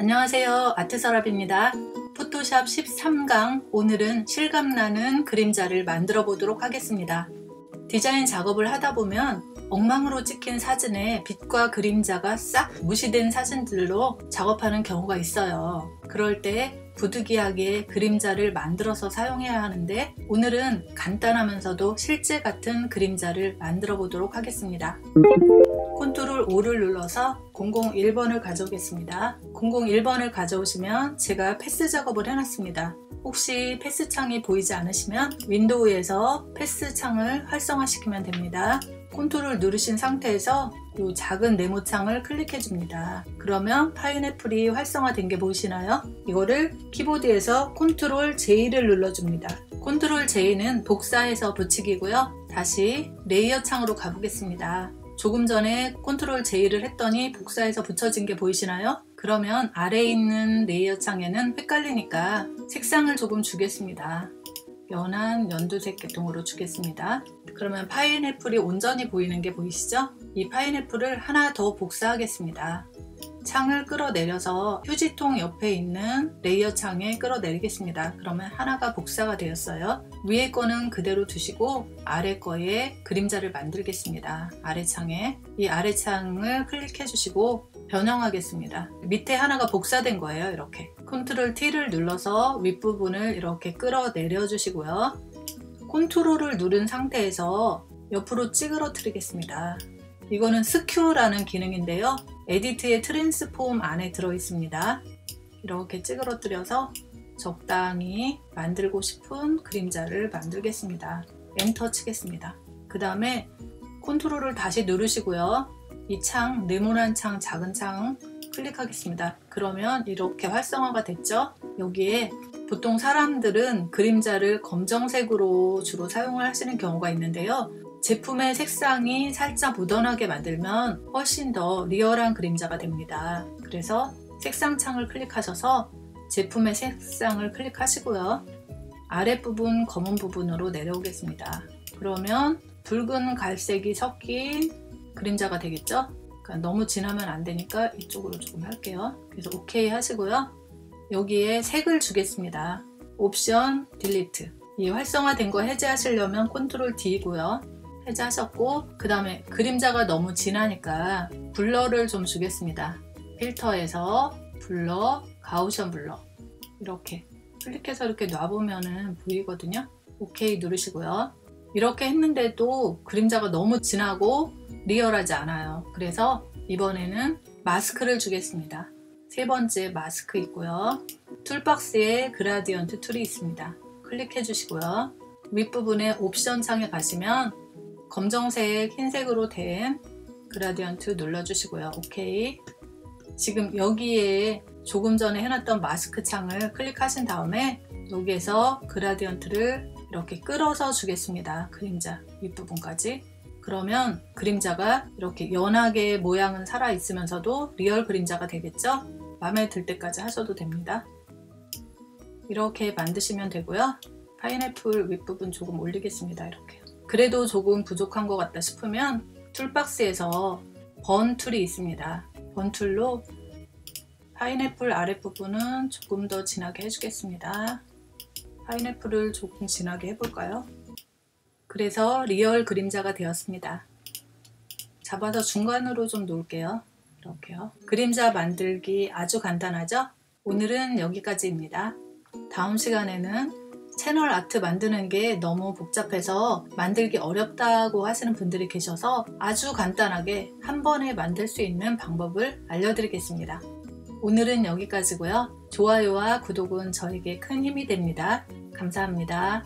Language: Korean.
안녕하세요. 아트서랍입니다. 포토샵 13강. 오늘은 실감나는 그림자를 만들어 보도록 하겠습니다. 디자인 작업을 하다 보면 엉망으로 찍힌 사진에 빛과 그림자가 싹 무시된 사진들로 작업하는 경우가 있어요. 그럴 때 부득이하게 그림자를 만들어서 사용해야 하는데 오늘은 간단하면서도 실제 같은 그림자를 만들어 보도록 하겠습니다. 컨트롤 O를 눌러서 001번을 가져오겠습니다. 001번을 가져오시면 제가 path 작업을 해놨습니다. 혹시 path 창이 보이지 않으시면 window에서 path 창을 활성화시키면 됩니다. 컨트롤 누르신 상태에서 이 작은 네모창을 클릭해 줍니다. 그러면 파인애플이 활성화된 게 보이시나요? 이거를 키보드에서 컨트롤 J를 눌러줍니다. 컨트롤 J는 복사해서 붙이기고요. 다시 layer 창으로 가보겠습니다. 조금 전에 컨트롤 J를 했더니 복사해서 붙여진 게 보이시나요? 그러면 아래에 있는 layer 창에는 헷갈리니까 색상을 조금 주겠습니다. 연한 연두색 계통으로 주겠습니다. 그러면 파인애플이 온전히 보이는 게 보이시죠? 이 파인애플을 하나 더 복사하겠습니다. 창을 끌어내려서 휴지통 옆에 있는 layer 창에 끌어내리겠습니다. 그러면 하나가 복사가 되었어요. 위에 거는 그대로 두시고 아래 거에 그림자를 만들겠습니다. 아래 창에 이 아래 창을 클릭해 주시고 변형하겠습니다. 밑에 하나가 복사된 거예요. 이렇게 컨트롤 T를 눌러서 윗부분을 이렇게 끌어내려 주시고요. 컨트롤을 누른 상태에서 옆으로 찌그러뜨리겠습니다. 이거는 skew라는 기능인데요. edit의 transform 안에 들어 있습니다. 이렇게 찌그러뜨려서 적당히 만들고 싶은 그림자를 만들겠습니다. 엔터 치겠습니다. 그 다음에 컨트롤을 다시 누르시고요. 이 창, 네모난 창, 작은 창 클릭하겠습니다. 그러면 이렇게 활성화가 됐죠? 여기에 보통 사람들은 그림자를 검정색으로 주로 사용을 하시는 경우가 있는데요. 제품의 색상이 살짝 묻어나게 만들면 훨씬 더 리얼한 그림자가 됩니다. 그래서 색상 창을 클릭하셔서 제품의 색상을 클릭하시고요. 아랫부분 검은 부분으로 내려오겠습니다. 그러면 붉은 갈색이 섞인 그림자가 되겠죠? 그러니까 너무 진하면 안 되니까 이쪽으로 조금 할게요. 그래서 오케이 하시고요. 여기에 색을 주겠습니다. option delete 이 활성화된 거 해제하시려면 컨트롤 D고요. 해제하셨고 그 다음에 그림자가 너무 진하니까 blur를 좀 주겠습니다. 필터에서 blur, Gaussian blur 이렇게 클릭해서 이렇게 놔보면 보이거든요. 오케이 누르시고요. 이렇게 했는데도 그림자가 너무 진하고 리얼하지 않아요. 그래서 이번에는 마스크를 주겠습니다. 세 번째 마스크 있고요. toolbox에 gradient tool이 있습니다. 클릭해 주시고요. 윗부분에 옵션 창에 가시면 검정색, 흰색으로 된 gradient 눌러주시고요. 오케이. 지금 여기에 조금 전에 해놨던 마스크 창을 클릭하신 다음에 여기에서 gradient를 이렇게 끌어서 주겠습니다. 그림자 윗부분까지. 그러면 그림자가 이렇게 연하게 모양은 살아 있으면서도 real 그림자가 되겠죠? 마음에 들 때까지 하셔도 됩니다. 이렇게 만드시면 되고요. 파인애플 윗부분 조금 올리겠습니다. 이렇게. 그래도 조금 부족한 것 같다 싶으면 toolbox에서 burn tool이 있습니다. burn tool로 파인애플 아랫부분은 조금 더 진하게 해주겠습니다. 파인애플을 조금 진하게 해볼까요? 그래서 real 그림자가 되었습니다. 잡아서 중간으로 좀 놓을게요. 이렇게요. 그림자 만들기 아주 간단하죠? 오늘은 여기까지입니다. 다음 시간에는 channel art 만드는 게 너무 복잡해서 만들기 어렵다고 하시는 분들이 계셔서 아주 간단하게 한 번에 만들 수 있는 방법을 알려드리겠습니다. 오늘은 여기까지고요. 좋아요와 구독은 저에게 큰 힘이 됩니다. 감사합니다.